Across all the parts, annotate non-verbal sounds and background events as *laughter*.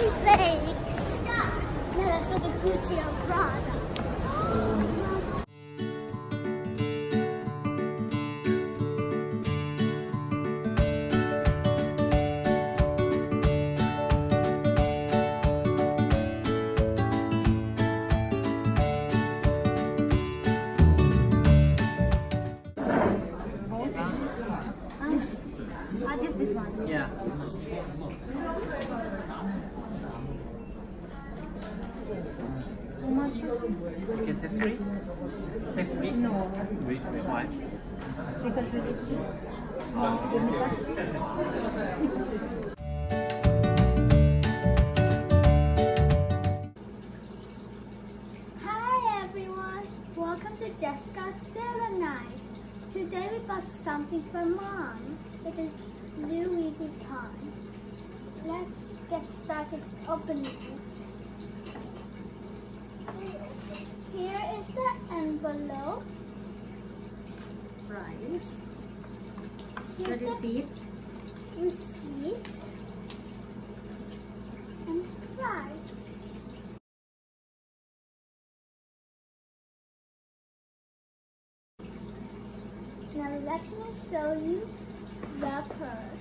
Thanks. Now let's go to Gucci or Prada. Just this one. Yeah. How much is it? You can test free? Test free? No, Wait, wait, why? because we did. Oh, Give me okay. Hi everyone, welcome to Just Got Dillonized. Today we bought something for mom. It is Louis Vuitton. Let's get it. Here is the envelope. Price. Here's the receipt. receipt. And price. Now let me show you the purse.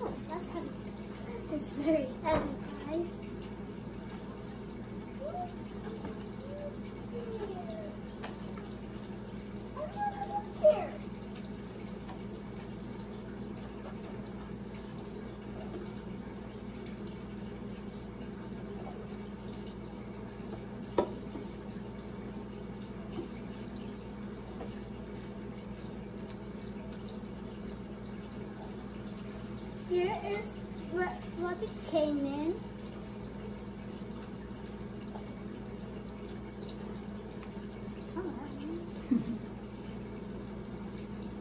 Oh, that's heavy. It's very heavy, guys. Here is what, it came in.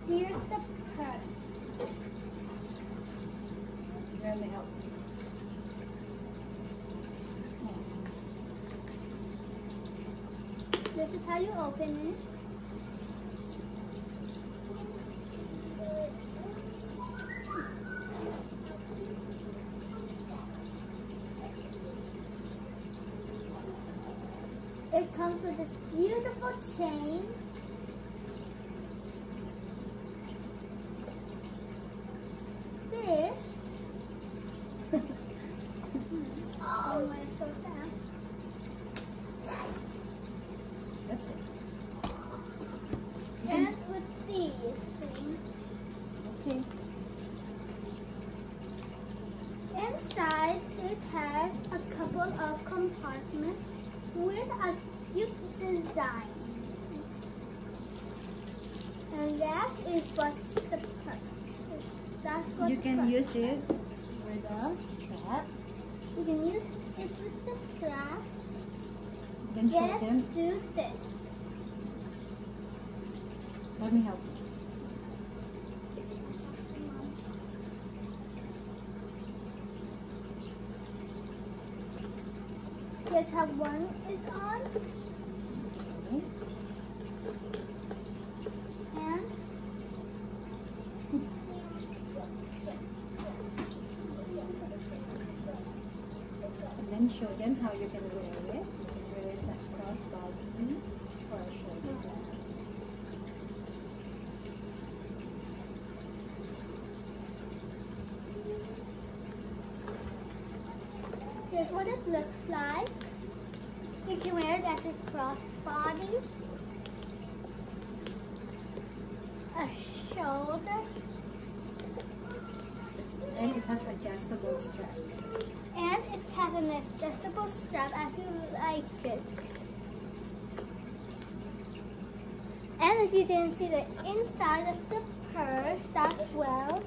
Here's the purse. Let me help. This is how you open it. It comes with this beautiful chain. This. *laughs* oh, my so fast. That's it. And with these things. Okay. Inside, it has a couple of compartments with a design. And that is what's the. That's what You can use it with a strap. You can use it with the strap. Then Yes, them. do this. Let me help. you. Here's how one is on. Okay. And And then show them how you can wear it. You can wear it as crossbody or a shoulder bag. here's what it looks like. You can wear it as a crossbody. A shoulder. And it has adjustable strap. And it has an adjustable strap as you like it. And if you didn't see the inside of the purse that well,